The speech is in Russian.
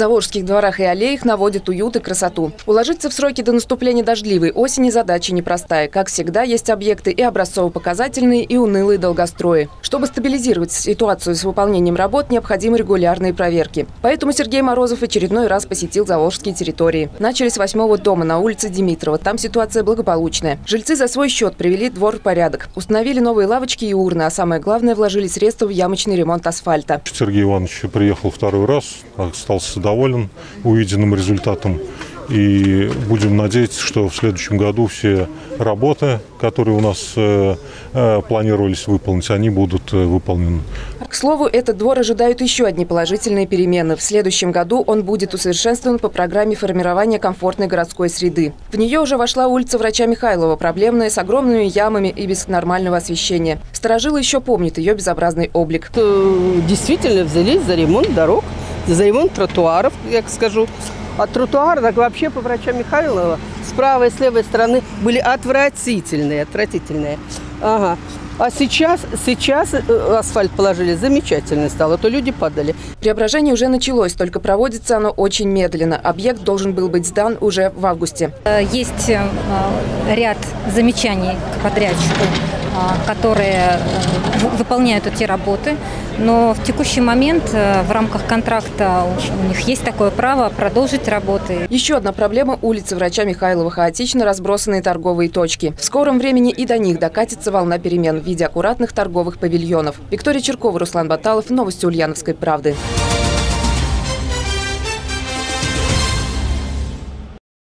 заволжских дворах и аллеях наводит уют и красоту. Уложиться в сроки до наступления дождливой осени задача непростая. Как всегда, есть объекты и образцово-показательные, и унылые долгострои. Чтобы стабилизировать ситуацию с выполнением работ, необходимы регулярные проверки. Поэтому Сергей Морозов очередной раз посетил заволжские территории. Начали с восьмого дома на улице Димитрова. Там ситуация благополучная. Жильцы за свой счет привели двор в порядок. Установили новые лавочки и урны, а самое главное, вложили средства в ямочный ремонт асфальта. Сергей Иванович приехал второй раз, остался доволен увиденным результатом. И будем надеяться, что в следующем году все работы, которые у нас э, э, планировались выполнить, они будут э, выполнены. К слову, этот двор ожидают еще одни положительные перемены. В следующем году он будет усовершенствован по программе формирования комфортной городской среды. В нее уже вошла улица врача Михайлова, проблемная, с огромными ямами и без нормального освещения. Сторожилы еще помнят ее безобразный облик. Действительно взялись за ремонт дорог, за ремонт тротуаров, я скажу. От тротуара, так вообще по врача Михайлова с правой и с левой стороны были отвратительные, отвратительные. Ага. А сейчас, сейчас э, асфальт положили, замечательно стало, то люди падали. Преображение уже началось, только проводится оно очень медленно. Объект должен был быть сдан уже в августе. Есть э, ряд замечаний к подрядчику которые э, выполняют эти работы. Но в текущий момент э, в рамках контракта у них есть такое право продолжить работы. Еще одна проблема – улицы врача Михайлова. Хаотично разбросанные торговые точки. В скором времени и до них докатится волна перемен в виде аккуратных торговых павильонов. Виктория Черкова, Руслан Баталов. Новости Ульяновской правды.